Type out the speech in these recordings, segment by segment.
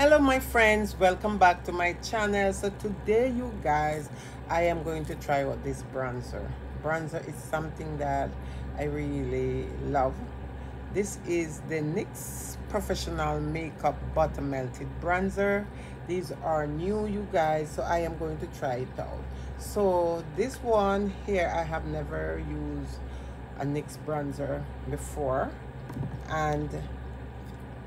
hello my friends. Welcome back to my channel. So today you guys i am going to try out this bronzer. Bronzer is something that i really love. This is the nyx professional makeup butter melted bronzer. These are new you guys so i am going to try it out. So this one here i have never used a nyx bronzer before. And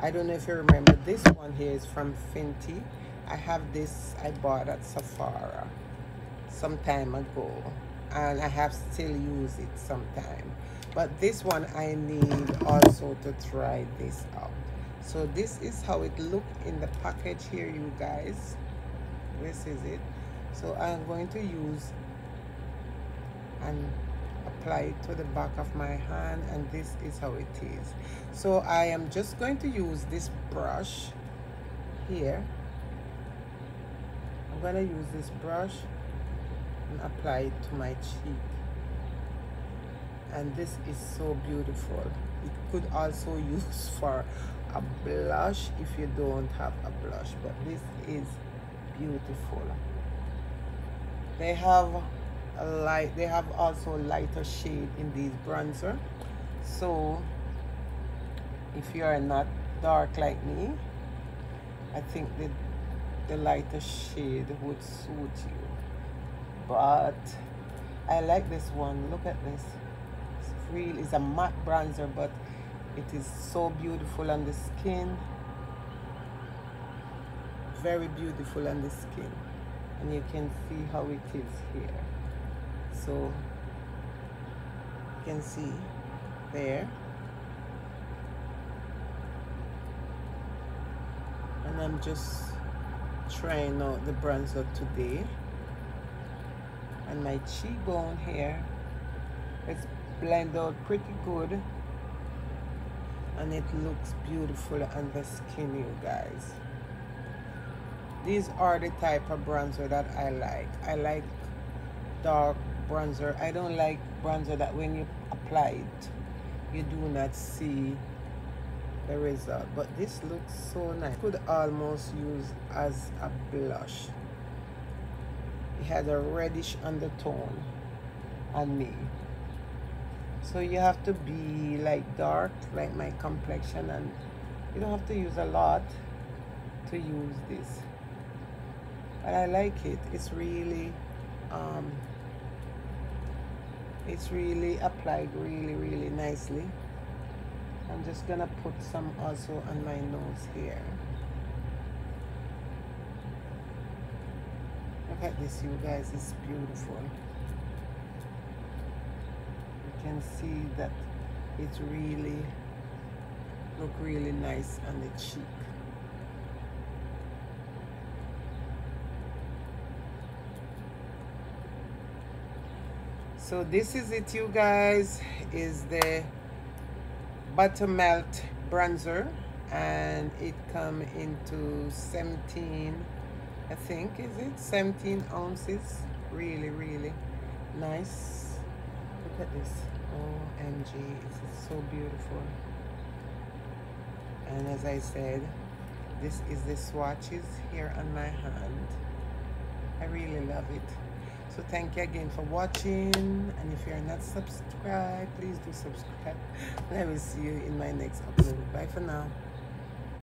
I don't know if you remember this one here is from Fenty. I have this I bought at Sephora some time ago and I have still used it sometime. But this one I need also to try this out. So this is how it look in the package here you guys. This is it. So I'm going to use and apply it to the back of my hand and this is how it is. So I am just going to use this brush here. I'm going to use this brush and apply it to my cheek. And this is so beautiful. It could also use for a blush if you don't have a blush but this is beautiful. They have light they have also lighter shade in these bronzer. So if you are not dark like me I think the the lighter shade would suit you. But I like this one. Look at this. It's real it's a matte bronzer but it is so beautiful on the skin. Very beautiful on the skin. And you can see how it is here so you can see there. And I'm just trying out the bronzer today. And my cheekbone here it's blend out pretty good. And it looks beautiful on the skin you guys. These are the type of bronzer that I like. I like dark bronzer. I don't like bronzer that when you apply it you do not see the result. But this looks so nice. Could almost use as a blush. It has a reddish undertone on me. So you have to be like dark like my complexion and you don't have to use a lot to use this. But I like it. It's really um, it's really applied really really nicely. I'm just gonna put some also on my nose here. Look at this you guys it's beautiful. You can see that it's really look really nice on the cheek so this is it you guys is the butter melt bronzer and it come into 17 I think is it? 17 ounces. Really really nice. Look at this. OMG it's so beautiful. And as I said this is the swatches here on my hand. I really love it so thank you again for watching and if you're not subscribed please do subscribe. And i will see you in my next upload. Bye for now